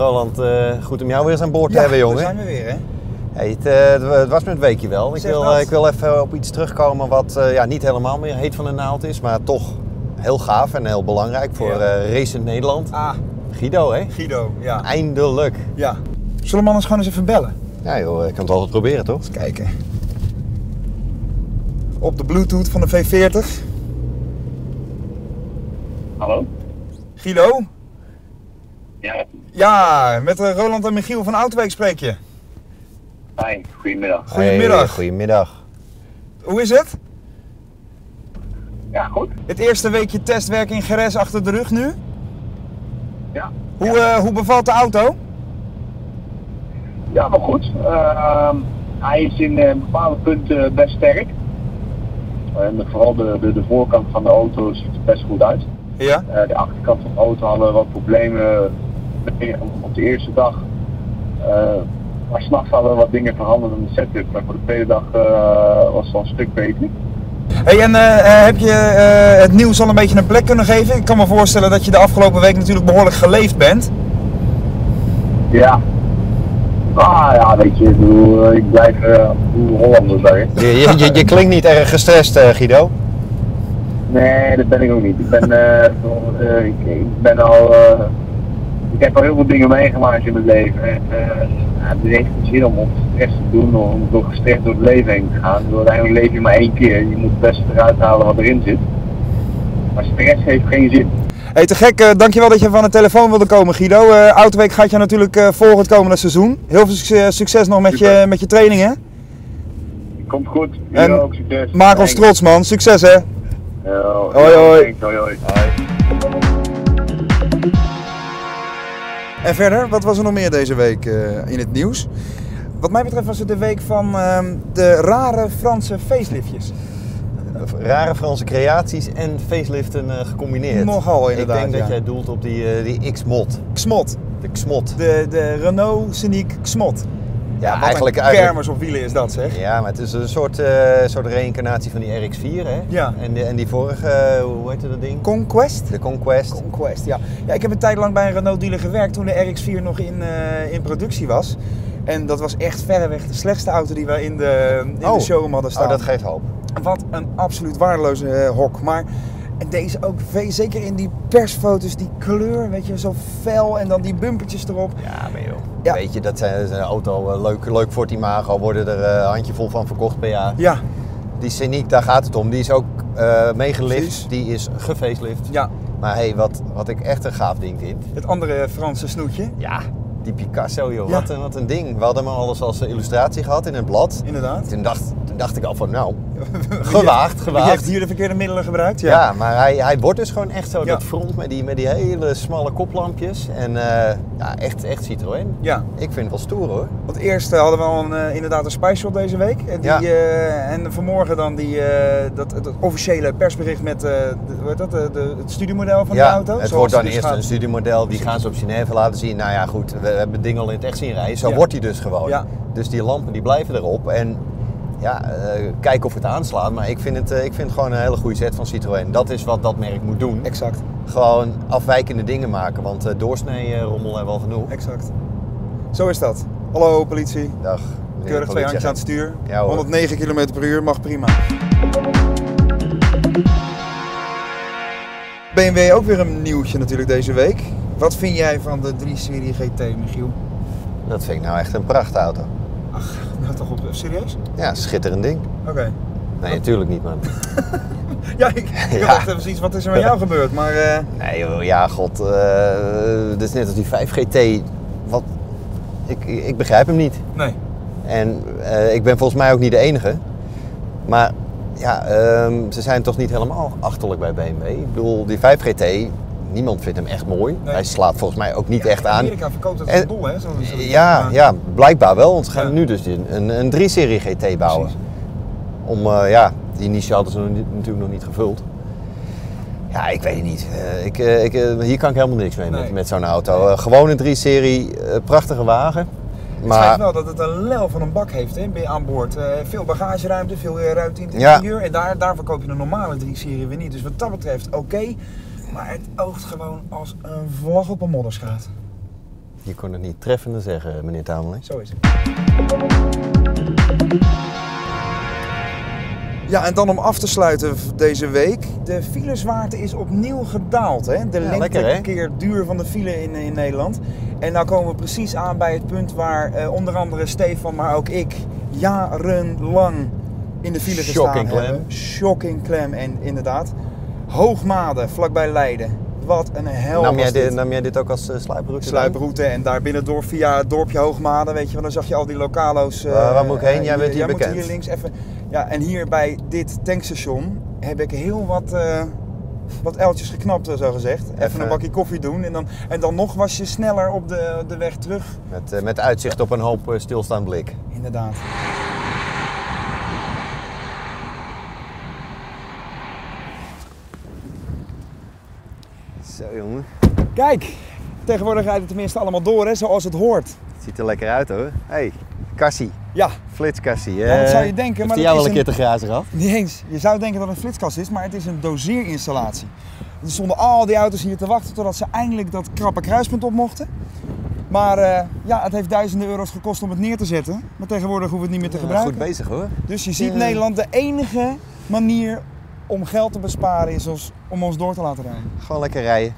Roland, eh, goed om jou weer eens aan boord te Ja, hebben, jongen. daar zijn we weer, hè? Hey, het, eh, het was met een weekje wel. Ik wil, eh, ik wil even op iets terugkomen wat eh, ja, niet helemaal meer heet van de naald is, maar toch heel gaaf en heel belangrijk voor Ja. eh Racing Nederland. Ah, Guido, hè? Guido, ja. Eindelijk. ja. Zullen we anders gewoon eens even bellen? Ja joh, ik kan het altijd proberen, toch? Eens kijken. Op de bluetooth van de V40. Hallo? Guido? Ja, Ja, met eh, Roland en Michiel van Autoweek spreek je. fijn. Goedemiddag. Goedemiddag. Hey, goedemiddag. Hoe is het? Ja, goed. Het eerste weekje testwerk in Geres achter de rug nu. Ja, Hoe, eh, hoe bevalt de auto? ja maar goed. Ehm, hij is in eh, bepaalde punten best sterk. En vooral de, de, de voorkant van de auto ziet er best goed uit. Ja. Eh, de achterkant van de auto hadden we wat problemen op de eerste dag. Eh, maar s'nachts hadden we wat dingen veranderd in de setup. Maar voor de tweede dag eh, was het al een stuk beter. Hey, en eh, heb je eh, het nieuws al een beetje een plek kunnen geven? Ik kan me voorstellen dat je de afgelopen week natuurlijk behoorlijk geleefd bent. Ja. Ah ja, weet je, ik, blijf uh, Hollander. Je, je, je, je klinkt niet erg gestrest, eh, Guido. Nee, dat ben ik ook niet. Ik ben, eh, eh, ik, ik ben al. Ik heb al heel veel dingen meegemaakt in mijn leven. En, eh, ja, het heeft geen zin om, om stress te doen, om door gestrest door het leven heen te gaan. Door uiteindelijk leef je maar één keer. Je moet het beste eruit halen wat erin zit. Maar stress heeft geen zin. Hey, te gek, eh, dankjewel dat je van de telefoon wilde komen Guido. Eh Autoweek gaat je natuurlijk eh, volgen het komende seizoen. Heel veel succes, succes nog met je, met je trainingen. Komt goed. En Jullie ook succes. Maak ons trots man, succes hè. Ja, Hoi, hoi. thanks, hoi, hoi. En verder, wat was er nog meer deze week eh, in het nieuws? Wat mij betreft was het de week van ehm, de rare Franse faceliftjes. Rare Franse creaties en faceliften eh, gecombineerd. Nogal, inderdaad, Ik denk dat ja. jij doelt op die, eh, die X-mod. Xmot, De Xmod. de, de Renault Scenic Xmot. Ja, Wat eigenlijk, een eigenlijk op wielen is dat zeg. Ja, maar het is een soort, eh, soort reïncarnatie van die RX-4, hè? Ja. En, die- en die vorige, hoe heette dat ding? Conquest? De Conquest. Conquest, ja. ja. Ik heb een tijd lang bij een Renault dealer gewerkt toen de RX-4 nog in, eh, in productie was. En dat was echt verreweg de slechtste auto die wij in de, in Oh. de showroom hadden staan. Oh, dat geeft hoop. Wat een absoluut waardeloze eh, hok. Maar deze ook, zeker in die persfoto's, die kleur, weet je, zo fel en dan die bumpertjes erop. Ja, maar joh. Ja. Weet je, dat zijn- een auto eh, leuk, leuk voor het imago. Worden er eh, een handjevol van verkocht per jaar. Ja, Die Scenic, daar gaat het om. Die is ook eh meegelift. Precies. Die is gefacelift. ja. Maar hey, wat, wat ik echt een gaaf ding vind. Het andere Franse snoetje, Ja, die Picasso joh. Ja. Wat, een, wat een ding. We hadden hem al eens als illustratie gehad in het blad. inderdaad. Toen dacht, toen dacht ik al van nou, gewaagd, gewaagd. Wie heeft hier de verkeerde middelen gebruikt? Ja, maar hij, hij wordt dus gewoon echt zo Ja. dat front met die, met die hele smalle koplampjes. En eh, ja, echt, echt Citroën. Ja. Ik vind het wel stoer hoor. Want eerst eh, hadden we al een, eh, inderdaad een Spice Shop deze week. En, die, Ja. en vanmorgen dan die, dat, het officiële persbericht met de, dat, de, de- het studiemodel van de ja, auto. het wordt dan dus eerst gaat. een studiemodel, die gaan ze op Genève laten zien. Nou ja goed, we, we hebben het ding al in het echt zien rijden. Zo Ja. wordt hij dus gewoon. Ja. Dus die lampen die blijven erop. En ja, eh, kijken of het aanslaat. Maar ik vind het, eh, ik vind het gewoon een hele goede set van Citroën. Dat is wat dat merk moet doen. Exact, Gewoon afwijkende dingen maken. Want eh doorsnee rommel hebben we al genoeg. exact. Zo is dat. Hallo politie. Dag. Keurig twee handjes aan het stuur. Ja, hoor. 109 km per uur mag prima. BMW ook weer een nieuwtje natuurlijk deze week. Wat vind jij van de 3-serie GT, Michiel? Dat vind ik nou echt een prachtauto. Toch op serieus? Ja, schitterend ding. Oké. Nee, natuurlijk niet man. Ja, ik, ik Ja. dacht even zoiets, wat is er met jou gebeurd? Maar eh, Nee joh, ja god. eh dit is net als die 5 GT. Wat, ik, ik begrijp hem niet. nee. En eh, ik ben volgens mij ook niet de enige. Maar ja, ehm, ze zijn toch niet helemaal achterlijk bij BMW. Ik bedoel, die 5 GT, niemand vindt hem echt mooi. Nee. Hij slaat volgens mij ook niet echt aan. Amerika verkoopt het En- dol, hè? Zo, zo- Ja, maar- ja, blijkbaar wel. Want ze gaan Ja. nu dus een, een, een 3-serie GT bouwen. Precies. Om, eh, ja, die niche hadden ze natuurlijk nog niet gevuld. Ja, ik weet het niet. Eh, ik, eh, ik, hier kan ik helemaal niks mee Nee. met, met zo'n auto. Eh, gewoon een 3-serie, eh, prachtige wagen. Het schijnt Maar wel dat het een lel van een bak heeft hè, aan boord. Veel bagageruimte, veel ruimte in het Ja. interieur. En daar, daar verkoop je een normale 3-serie weer niet. Dus wat dat betreft, oké. Maar het oogt gewoon als een vlag op een modderstraat. Je kon het niet treffender zeggen, meneer Tameling. Zo is het. Ja, en dan om af te sluiten deze week. De filezwaarte is opnieuw gedaald. Hè? De Ja, lengte lekker, hè? keer duur van de file in, in Nederland. En nou komen we precies aan bij het punt waar eh, onder andere Stefan, maar ook ik, jarenlang in de file gestaan Shocking klem. hebben. Shocking klem. En inderdaad, Hoogmade, vlakbij Leiden. Wat een hel Nam jij, dit. dit, nam jij dit ook als uh, sluiproute? sluiproute en daar binnendoor via het dorpje Hoogmade, weet je wel, dan zag je al die lokalo's. eh, Waar- waar moet ik heen? eh, Jij bent hier moet bekend. hier links even. Ja, en hier bij dit tankstation heb ik heel wat, eh wat uiltjes geknapt, eh, zo gezegd. Even, Even- een bakje koffie doen en dan, en dan nog was je sneller op de, de weg terug. Met, eh, met uitzicht op een hoop eh, stilstaand blik. Inderdaad. Zo jongen. Kijk, tegenwoordig rijden het tenminste allemaal door, hè, zoals het hoort. Het ziet er lekker uit hoor. hey, kassie. Ja, Flitskassie. Ja, dat eh, zou je denken, maar dat jou is wel een keer te grazen gehad? Niet eens. Je zou denken dat het een flitskast is, maar het is een doseerinstallatie. Er stonden al die auto's hier te wachten totdat ze eindelijk dat krappe kruispunt op mochten. Maar eh, ja, het heeft duizenden euro's gekost om het neer te zetten. Maar tegenwoordig hoeven we het niet meer te Ja, gebruiken. goed bezig hoor. Dus je ziet Ja. Nederland, de enige manier om geld te besparen is ons, om ons door te laten rijden. Gewoon lekker rijden.